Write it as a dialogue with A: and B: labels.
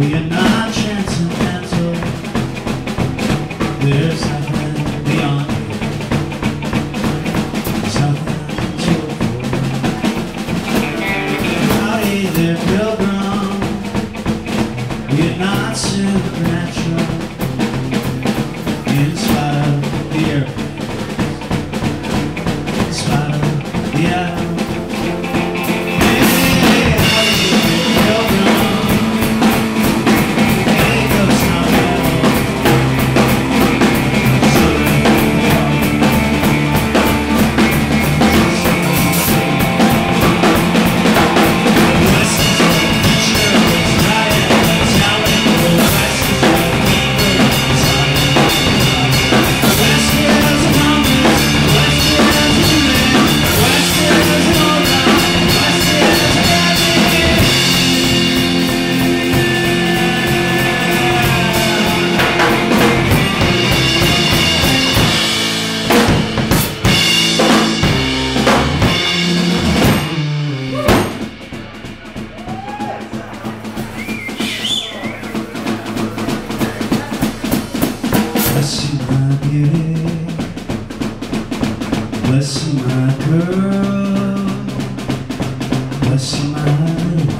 A: We are not transcendental. There's Bless you, my girl. Bless you, my.